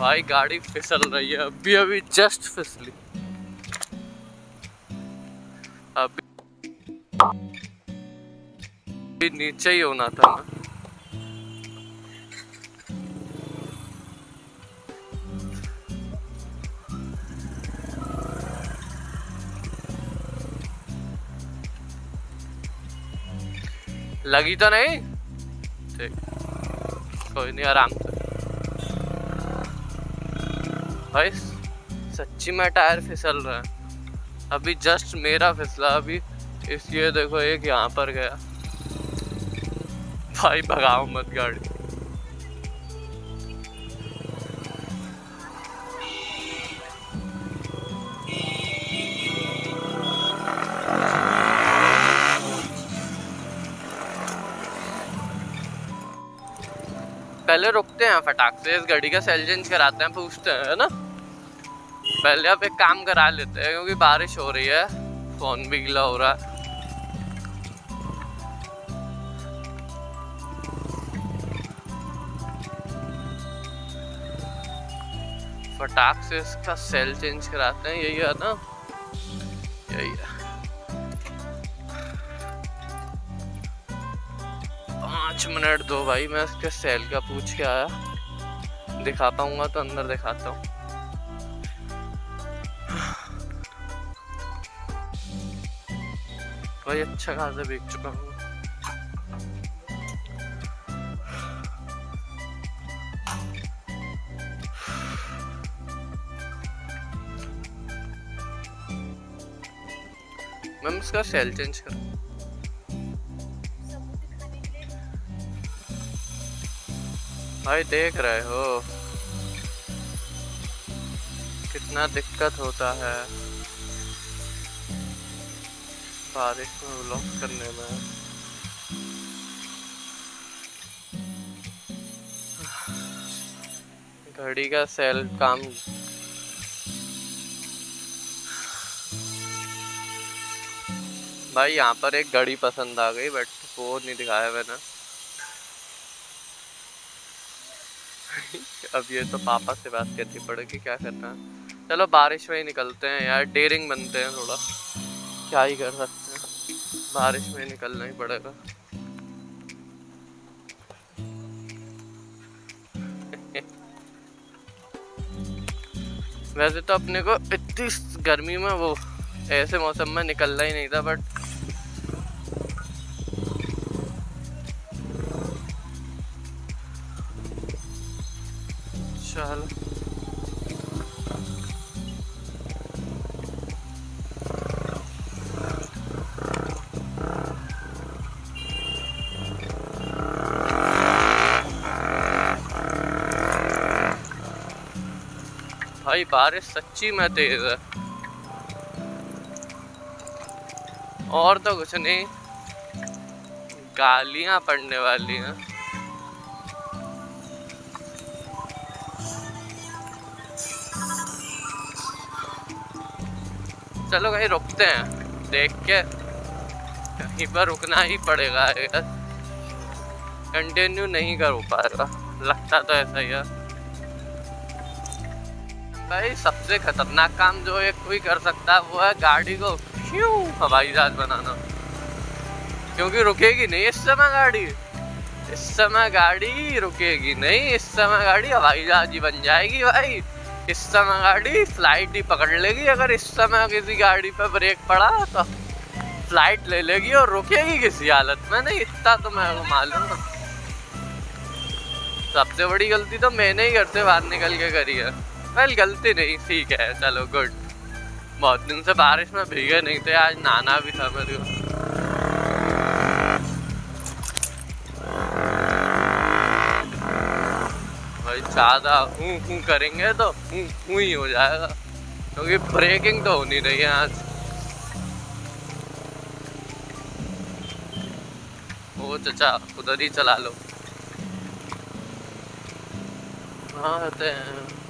भाई, गाड़ी फिसल रही है। अभी अभी जस्ट फिसली। अभी नीचे ही होना था ना। लगी तो नहीं? ठीक। कोई नहीं, आराम से। भाई, सच्ची में टायर फिसल रहा है। अभी जस्ट मेरा फिसला, अभी इसलिए देखो, एक यहाँ पर गया। भाई, भगाओ मत गाड़ी। पहले रुकते हैं, फटाक से इस गाड़ी का सेल चेंज कराते हैं, पूछते हैं ना? पहले आप एक काम करा लेते हैं, क्योंकि बारिश हो रही है, फ़ोन भी गीला हो रहा है। फटाक से इसका सेल चेंज कराते हैं, यही है ना? यही है। पाँच मिनट दो भाई, मैं इसके सेल का पूछ के आया। दिखा पाऊँगा तो अंदर दिखाता हूँ। भाई अच्छा खासा बेच चुका हूँ। मैम इसका सेल चेंज करो। भाई देख रहे हो। कितना दिक्कत होता है। बारिश में व्लॉग करने में। घड़ी का सेल काम। भाई यहाँ पर एक घड़ी पसंद आ गई बट वो नहीं दिखाया मैंने। अब ये तो पापा से बात करनी पड़ेगी, क्या करना चलो बारिश में ही निकलते हैं यार डेयरिंग बनते हैं थोड़ा। क्या ही कर सकते हैं? बारिश में निकलना ही पड़ेगा। वैसे तो अपने को इतनी गर्मी में वो ऐसे मौसम में निकलना ही नहीं था बट चलो। भाई, बारिश सच्ची में तेज है। और तो कुछ नहीं, गालियाँ पड़ने वाली हैं। चलो कहीं रुकते हैं। देख के कहीं पर रुकना ही पड़ेगा यार कंटिन्यू नहीं कर पाएगा लगता तो ऐसा ही है। भाई, सबसे खतरनाक काम जो एक कोई कर सकता है, वो है गाड़ी को क्यों हवाई जहाज़ बनाना। क्योंकि रुकेगी नहीं इस समय गाड़ी। इस समय गाड़ी रुकेगी नहीं, इस समय गाड़ी हवाई जहाज़ ही बन जाएगी भाई। इस समय गाड़ी फ़्लाइट ही पकड़ लेगी, अगर इस समय किसी गाड़ी पर ब्रेक पड़ा तो फ़्लाइट ले लेगी और रुकेगी किसी हालत में। नहीं, इतना तो मैं मालूम सबसे बड़ी गलती तो मैंने ही घर से बाहर निकल के करी है। वेल गलती नहीं, ठीक है, चलो गुड बहुत दिन से बारिश में भीगे नहीं थे, आज नाना भी था मेरे को। ज़्यादा हूँ हूँ करेंगे तो हूँ हूँ ही हो जाएगा। क्योंकि तो ब्रेकिंग तो होनी नहीं रही है आज। ओ चचा, उधर ही चला लो। हाँ हैं।